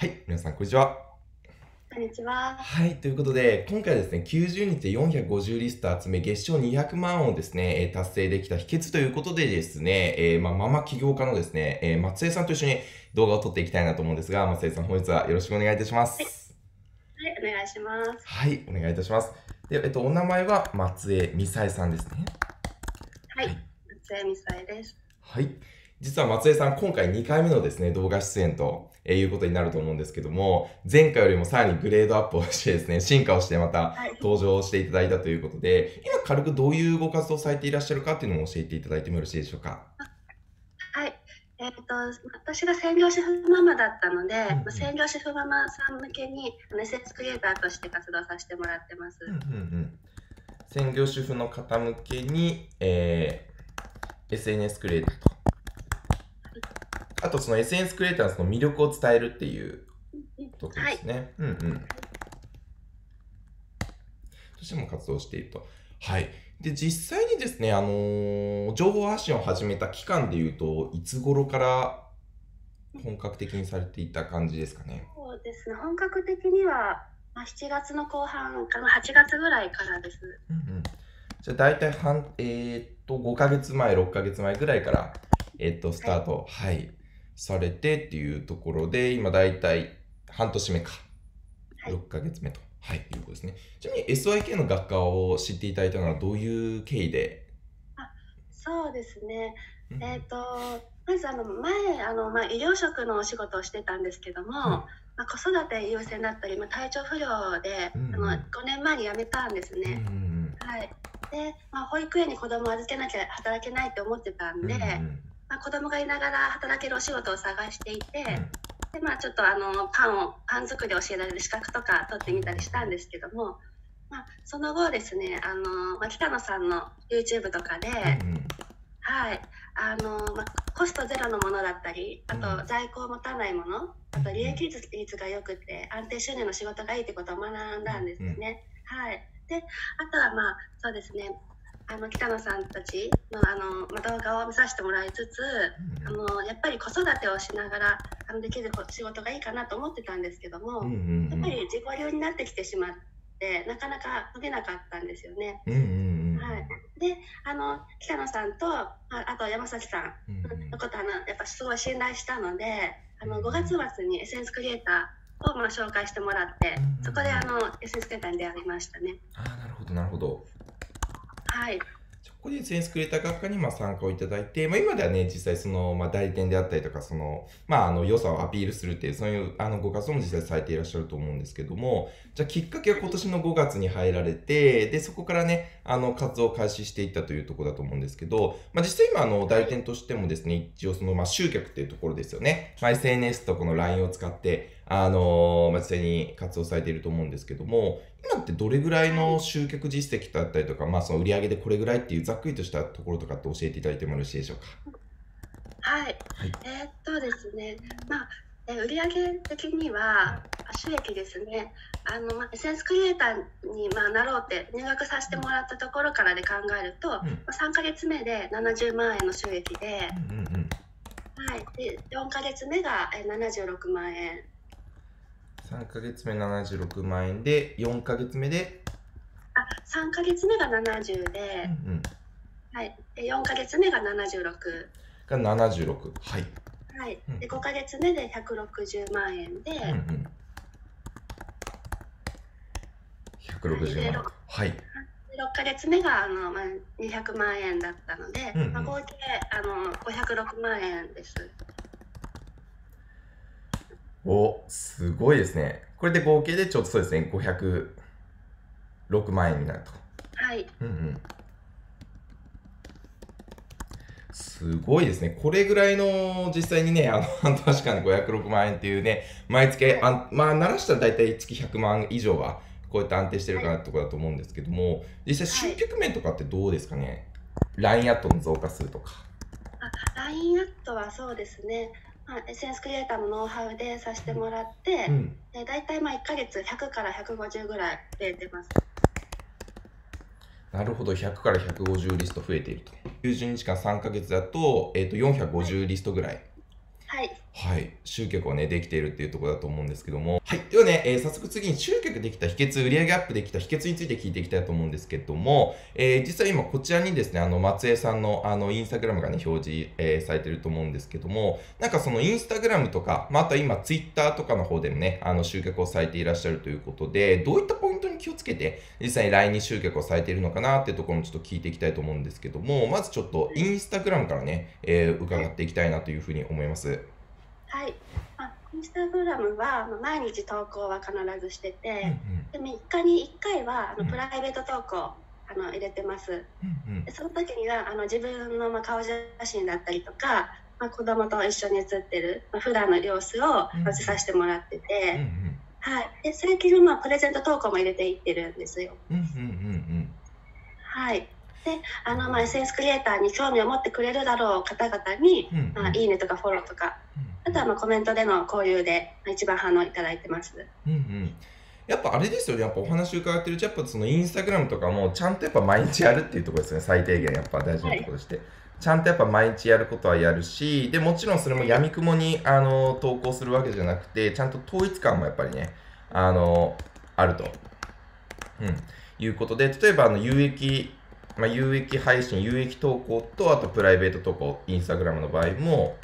はい、皆さん、こんにちは。こんにちは。はい、ということで、今回はですね、90日で450リスト集め、月賞200万をですね、えー達成できた秘訣ということでですね、えーまあ、ママ起業家のですね、えー松江さんと一緒に動画を撮っていきたいなと思うんですが、松江さん、本日はよろしくお願いいたします。はい、お願いします。はい、お願いいたします。で、えっと、お名前は松江美沙さんですね。はいはい、松江美沙恵です。はい。実は松江さん、今回2回目のですね、動画出演と、えーいうことになると思うんですけども、前回よりもさらにグレードアップをしてですね、進化をしてまたはい、登場していただいたということで、今軽くどういうご活動をされていらっしゃるかっていうのも教えていただいてもよろしいでしょうか？はい。えっ、と、私が専業主婦ママだったので、うんうんまあ専業主婦ママさん向けに、SNS クリエイターとして活動させてもらってます。うんうんうん。専業主婦の方向けに、えー SNS クリエイターと。あと、その SNS クリエイターのその魅力を伝えるっていうところですね。うんうん。としても活動していると。はい。で、実際にですね、あのー情報発信を始めた期間でいうと、いつ頃から本格的にされていた感じですかね？そうですね。本格的には、まあ、7月の後半から8月ぐらいからです。うんうん。じゃあ、大体半、えーっと、5ヶ月前、6ヶ月前ぐらいから、えーっと、スタート、はい、されてっていうところで、今大体半年目か。はい6ヶ月目と。はい、いうことですね。ちなみに SYK の学科を知っていただいたのはどういう経緯で？そうですね。うんえっ、と、まずあの前あの、まあ、医療職のお仕事をしてたんですけども、はまあ、子育て優先だったり、まあ、体調不良で、うんうんあの5年前に辞めたんですいうんね。うんはい、で、まあ、保育園に子供を預けなきゃ働けないって思ってたんで、うんうんまあ、子供がいながら働けるお仕事を探していて、うん。でまあ、ちょっとあのパンをパン作りを教えられる資格とか取ってみたりしたんですけども、まあ、その後ですねあの、まあ、北野さんの YouTube とかで、はいあのまあ、コストゼロのものだったりあうん。と在庫を持たないものあと利益率が良くて安定収入の仕事がいいってことを学んだんですよね。はい、であとはまあそうですねあの北野さんたちのあの、まあ、動画を見させてもらいつつあのやっぱり子育てをしながらあのできる仕事がいいかなと思ってたんですけども、やっぱり自己流になってきてしまってなかなか伸びなかったんですよね。はい、であの北野さんとああと山崎さんのことあのやっぱすごい信頼したのであの5月末に SNS クリエイターをまあ紹介してもらってうんそこであの SNS クリエイターに出会いましたね。ああなるほどなるほどはい、じゃあこで SNS クリエイター学科にま参加をいただいて、まあ、今ではね、実際その、まあ、代理店であったりとか、その、まあ、あの、良さをアピールするっていう、そういう、あの、ご活動も実際されていらっしゃると思うんですけども、じゃあ、きっかけは今年の5月に入られて、で、そこからね、あの、活動を開始していったというところだと思うんですけど、まあ、実際今、あの、代理店としてもですね、一応その、ま、集客っていうところですよね。まあ、SNS とこの LINE を使って、あのまあ、実際に活動されていると思うんですけども、今ってどれぐらいの集客実績だったりとか、まあ、その売り上げでこれぐらいっていうざっくりとしたところとかって教えていただいてもよろしいでしょうか？はい。はい。えーっとですね、まあ、えー売上的にはあ収益ですね。あの、まあ、SNS クリエイターに、まあ、なろうって入学させてもらったところからで考えると、まうん。あ、3ヶ月目で70万円の収益で,、うんうんうんはい、で4ヶ月目がえー76万円3ヶ月目76万円で、4ヶ月目で、あ3ヶ月目が70うんで,、うん、はい、で4ヶ月目が76、が76。はい。はいうん、で5ヶ月目で160万円で、うんうん。160万。はい。で6ヶ月目があの、まあ、200万円だったので、うんうんまあ、合計あの506万円です。お、すごいですね。これで合計でちょっとそうですね、506万円になると。はい、うんうん。すごいですね。これぐらいの実際にね、あの 半年間で506万円っていうね、毎月、あんまあ、鳴らしたら大体月100万以上は、こうやって安定してるかなってところだと思うんですけども、実際集客面とかってどうですかね、?LINE アットの増加数とか。あ LINE アットはそうですね、まあ、SNS クリエイターのノウハウでさせてもらって、うん。で大体まあ1ヶ月100から150ぐらい増えてます。なるほど、100から150リスト増えていると。90日間3ヶ月だと、えっ、と、450リストぐらい。はい、はい。はい集客をね、できているっていうところだと思うんですけども。はい。ではね、えー、早速次に集客できた秘訣、売上アップできた秘訣について聞いていきたいと思うんですけども、えー、実は今こちらにですね、あの、松江さんのあの、インスタグラムがね、表示、えー、されてると思うんですけども、なんかそのインスタグラムとか、まあ、あとは今ツイッターとかの方でもね、あの、集客をされていらっしゃるということで、どういったポイントに気をつけて、実際に LINE に集客をされているのかなっていうところもちょっと聞いていきたいと思うんですけども、まずちょっとインスタグラムからね、え、伺っていきたいなというふうに思います。はい。あ、インスタグラムは毎日投稿は必ずしてて、うんうん、で3日に1回はあのプライベート投稿、あの入れてます。うんうん、でその時にはあの自分のまあ顔写真だったりとか、まあ、子供と一緒に写ってる、まあ、普段の様子を載せさせてもらってて、うんうん、はい、で最近はまあプレゼント投稿も入れていってるんですよ。はい。であの、まあ、SNS クリエイターに興味を持ってくれるだろう方々に、うんうん、まあ、いいねとかフォローとか、あとはまあコメントでの交流で一番反応いただいてます。うんうんやっぱあれですよね、やっぱお話伺ってると、やっぱそのインスタグラムとかもちゃんとやっぱ毎日やるっていうところですね、最低限やっぱ大事なところとして。はい、ちゃんとやっぱ毎日やることはやるし、で、もちろんそれもやみくもにあの投稿するわけじゃなくて、ちゃんと統一感もやっぱりね、あの、あると。うん。いうことで、例えばあの有益、まあ、有益配信、有益投稿と、あとプライベート投稿、インスタグラムの場合も、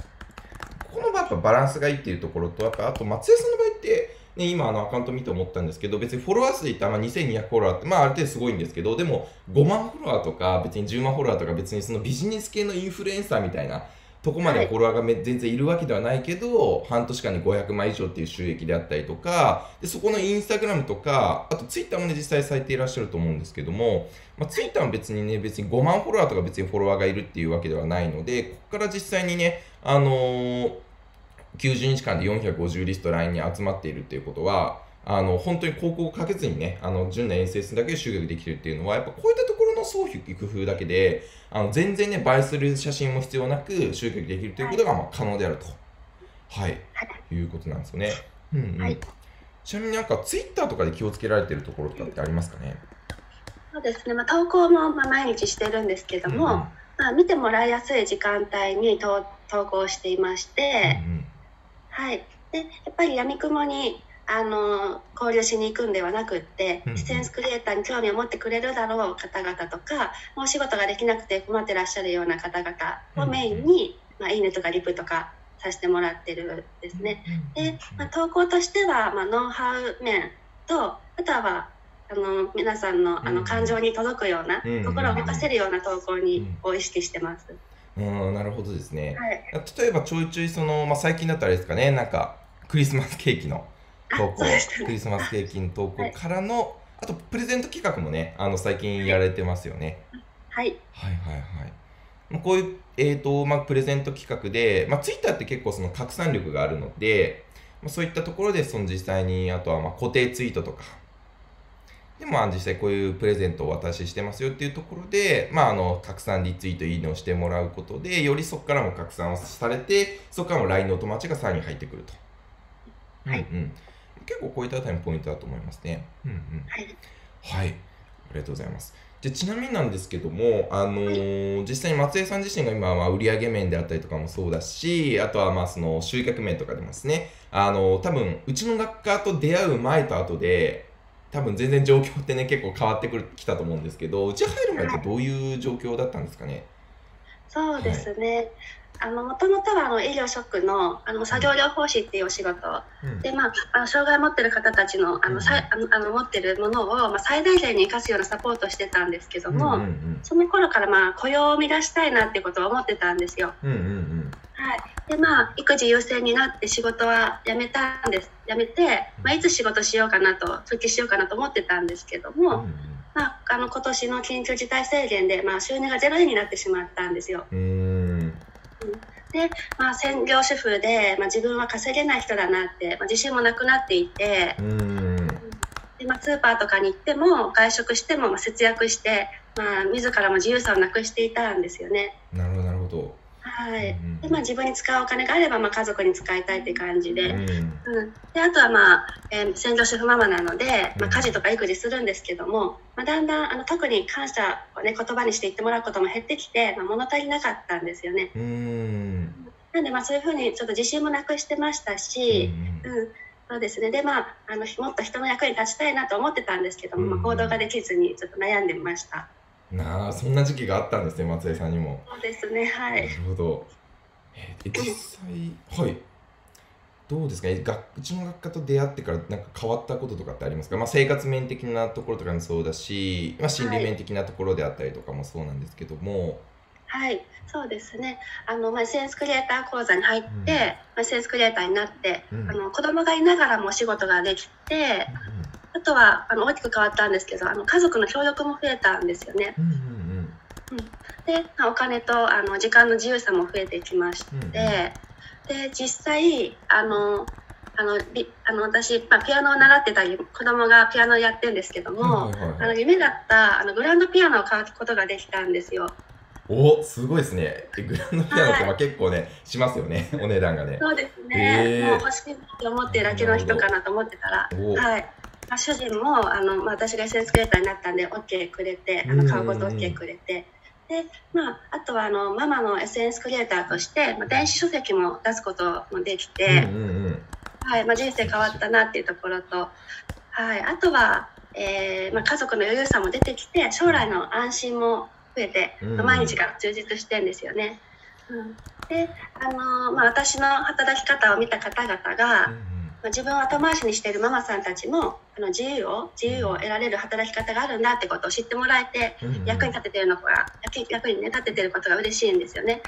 っぱバランスがいいっていうところと、やっぱあと松江さんの場合って、ね、今あのアカウント見て思ったんですけど、別にフォロワー数で言ったらまあ2200フォロワーって、まあある程度すごいんですけど、でも5万フォロワーとか、別に10万フォロワーとか、別にそのビジネス系のインフルエンサーみたいな、とこまでフォロワーがめ、全然いるわけではないけど、半年間に500万以上っていう収益であったりとか、でそこのインスタグラムとか、あとツイッターもね、実際されていらっしゃると思うんですけども、まあ、ツイッターは別にね、別に5万フォロワーとか別にフォロワーがいるっていうわけではないので、ここから実際にね、あのー、90日間で450リスト LINE に集まっているっていうことは、あの、本当に広告をかけずにね、あの、純な遠征数だけで集客できるっていうのは、やっぱこういったところの総費工夫だけで、あの、全然ね、映えする写真も必要なく集客できるということが、まあ、可能であると。はい。いうことなんですよね。うんうん。はい、ちなみになんか、ツイッターとかで気をつけられてるところとかってありますかね？そうですね。まあ、投稿もまあ毎日してるんですけども、うんうん、まあ、見てもらいやすい時間帯に投投稿していまして、うんうん、はい。で、やっぱりやみくもにあの交流しに行くんではなくって、ンスクリエイターに興味を持ってくれるだろう方々とかもう仕事ができなくて困ってらっしゃるような方々をメインに、うん、まあ、いいねとかリプとかさせてもらってるですね。で、まあ、投稿としては、まあ、ノウハウ面とあとはあの皆さんのあの感情に届くような、心を動かせるような投稿にを意識してます。うん、なるほどですね。はい、例えばちょいちょいその、まあ、最近だったらですかねなんかクリスマスケーキの投稿、クリスマスケーキの投稿からの、はい、あとプレゼント企画もね、あの最近やられてますよね。はい。はいはいはい。こういう、えーとまあ、プレゼント企画で、まあ、ツイッターって結構その拡散力があるので、まあ、そういったところでその実際に、あとはまあ固定ツイートとか、でも実際こういうプレゼントをお渡ししてますよっていうところで、まあ、あの拡散リツイートいいねをしてもらうことで、よりそこからも拡散をされて、そこからも LINE のお友達がさらに入ってくると。はい。うん、うん結構こういったあたりのポイントだと思いますね。うんうん。はい。はい。ありがとうございます。でちなみになんですけども、あのー、実際に松江さん自身が今、まあ、売上面であったりとかもそうだし、あとはまあその集客面とかでもですね、あのー、多分うちの学科と出会う前と後で、多分全然状況ってね、結構変わってくるきたと思うんですけど、うち入る前ってどういう状況だったんですかね？そうですね。はいあの、もともとはあの医療職のあの作業療法士っていうお仕事、うん、で、まあ、あの障害を持ってる方たちのあの、うん、さあのあの持ってるものを、まあ、最大限に生かすようなサポートしてたんですけども、うんうんうん、その頃からまあ雇用を生み出したいなってことは思ってたんですよ。うんうんうんはい、でまあ育児優先になって仕事は辞めたんです。辞めて、まあ、いつ仕事しようかなと復帰しようかなと思ってたんですけども、うんうんまあ、あの今年の緊急事態宣言で、まあ、収入がゼロ円になってしまったんですよ。うん。で、まあ、専業主婦で、まあ、自分は稼げない人だなって、まあ、自信もなくなっていてで、まあ、スーパーとかに行っても外食しても、まあ、節約して、まあ、自らも自由さをなくしていたんですよね。なるはい、でまあ、自分に使うお金があれば、まあ、家族に使いたいって感じで,、うん、であとは、まあえー、専業主婦ママなので、まあ、家事とか育児するんですけども、まあ、だんだんあの特に感謝を、ね、言葉にして言ってもらうことも減ってきて、まあ、物足りなかったんですよね。うん。なんでまあそういうふうにちょっと自信もなくしてましたし、うんうん、そうですね。で、まあ、あの、もっと人の役に立ちたいなと思ってたんですけども、うんまあ、行動ができずに、ちょっと悩んでました。うんなあそんな時期があったんですね松江さんにも。そうですね。は。ないるほど。えー実際はいどうですか？え学うちの学科と出会ってからなんか変わったこととかってありますか、まあ、生活面的なところとかもそうだし、まあ、心理面的なところであったりとかもそうなんですけども、はい。そうですね。あの、まあ、センスクリエイター講座に入って、うんまあ、センスクリエイターになって、うんあの、子供がいながらもお仕事ができて、あとは、あの、大きく変わったんですけど、あの、家族の協力も増えたんですよね。うんうんで、まあ、お金と、あの、時間の自由さも増えてきまして、うんうん。で実際あのあのびあの私、まあ、ピアノを習ってたり子供がピアノをやってるんですけどうんも、はいはいあはい。の夢だったあのグランドピアノを買うことができたんですよ。おすごいですね。えグランドピアノってまあ結構ねしますよね。お値段がね。そうですね、へー。もう欲しいって思ってるだけの人かなと思ってたら、お。はい。まあ、主人もあの、まあ、私が SNS クリエイターになったんで OK くれてあの買うこと OK くれて。でまあ、あとはあのママの SNS クリエイターとして、まあ、電子書籍も出すこともできて、うんうんうん。はいまあ、人生変わったなっていうところと、はい、あとは、えーまあ、家族の余裕さも出てきて将来の安心も増えて、うんまあ毎日が充実してんですよね。うん、で、あのーまあ、私の働き方を見た方々が、まあ、自分を後回しにしているママさんたちもあの自由を自由を得られる働き方があるんだってことを知ってもらえて役に立ててるのが役役にね立ててることが嬉しいんですよね。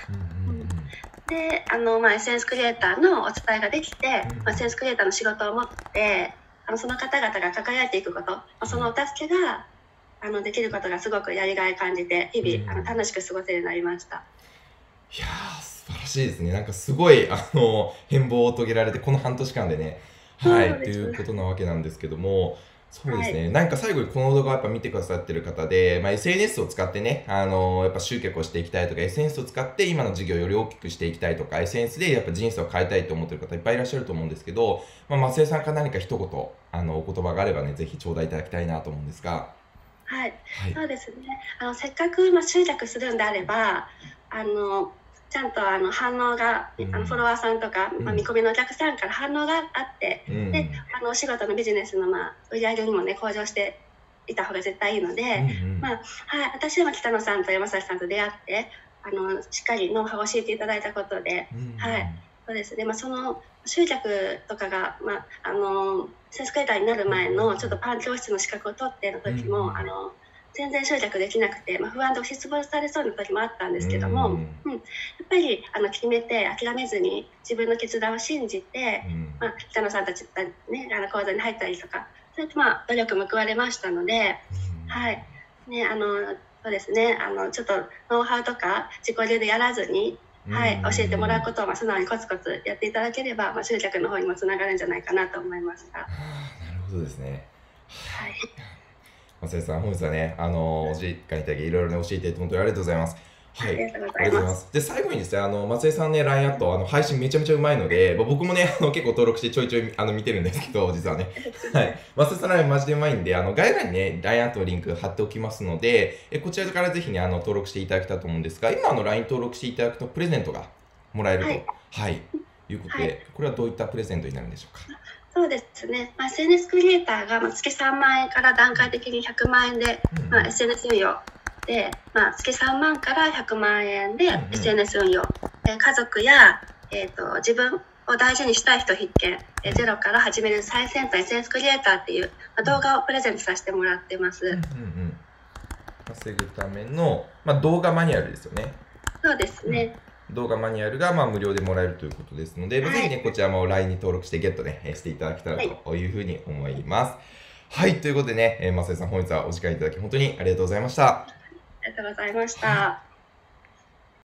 であの、まあ、SNS クリエイターのお伝えができて、うん。まあ、SNS クリエイターの仕事を持ってあのその方々が抱えていくこと、まあ、そのお助けがあのできることがすごくやりがい感じて日々あうん。の楽しく過ごせるようになりました。いやー素晴らしいですね。なんかすごいあの変貌を遂げられてこの半年間でねはい。ということなわけなんですけどもそうですね、なんか最後にこの動画をやっぱ見てくださってる方で、まあ、SNS を使ってね、あのやっぱ集客をしていきたいとか、SNS を使って今の事業をより大きくしていきたいとか、SNS でやっぱ人生を変えたいと思ってる方いっぱいいらっしゃると思うんですけど、まあ、松江さんから何か一言、あの、お言葉があればね、ぜひ頂戴いただきたいなと思うんですが、はい、はい。そうですね。あのせっかく、まあ、集客するんであればあのちゃんとあの反応が、うん。あのフォロワーさんとか、まあ、うん見込みのお客さんから反応があって、うん。であのお仕事のビジネスの、まあ、売り上げにもね向上していた方が絶対いいので、うんうん。まあはい、私は北野さんと山崎さんと出会ってあのしっかりノウハウを教えていただいたことでうんうん。はいそうですね、まあ、その集客とかが、まあ、あのセンスクリエイターになる前のちょっとパン教室の資格を取っての時も、うん。あの全然集客できなくて、まあ、不安で押しつぶされそうな時もあったんですけども、うん。やっぱりあの決めて諦めずに自分の決断を信じて、うん。まあ、北野さんたちがね、あの講座に入ったりとかそうやってまあ努力報われましたので、はい。ね、あのそうですね。あのちょっとノウハウとか自己流でやらずに、はい、教えてもらうことをまあ素直にコツコツやっていただければ、まあ、集客の方にもつながるんじゃないかなと思いました。なるほどですね。はい松江さん、本日はね、あのお時間いただき、いろいろね、教えて本当にありがとうございます。はい。ありがとうございま。すす。で、最後にですね、あの、松江さんね、LINE アット、あの、配信めちゃめちゃうまいので、まあ僕もね、あの、結構登録してちょいちょい、あの、見てるんですけど、実はね。はい。松江さんの LINE マジでうまいんで、あの、概要欄にね、LINE アットのリンク貼っておきますので、えこちらからぜひね、あの、登録していただきたいと思うんですが、今、あの、LINE 登録していただくと、プレゼントがもらえると。はいはい。いうことで、はいこれはどういったプレゼントになるんでしょうか？そうですね、まあ、SNS クリエイターがまあ月3万円から段階的に100万円で、うんまあ、SNS 運用で、まあ、月3万から100万円で SNS 運用、えー家族や、えー、と自分を大事にしたい人必見、えーゼロから始める最先端 SNS クリエイターっていう、まあ、動画をプレゼントさせてもらってます。うんうんうん。稼ぐための、まあ、動画マニュアルですよね。そうですね、動画マニュアルがまあ無料でもらえるということですので、はいぜひね、こちらも LINE に登録してゲットね、えーしていただけたらというふうに思います。はい、ということでね、えー、増江さん本日はお時間いただき本当にありがとうございました。ありがとうございました。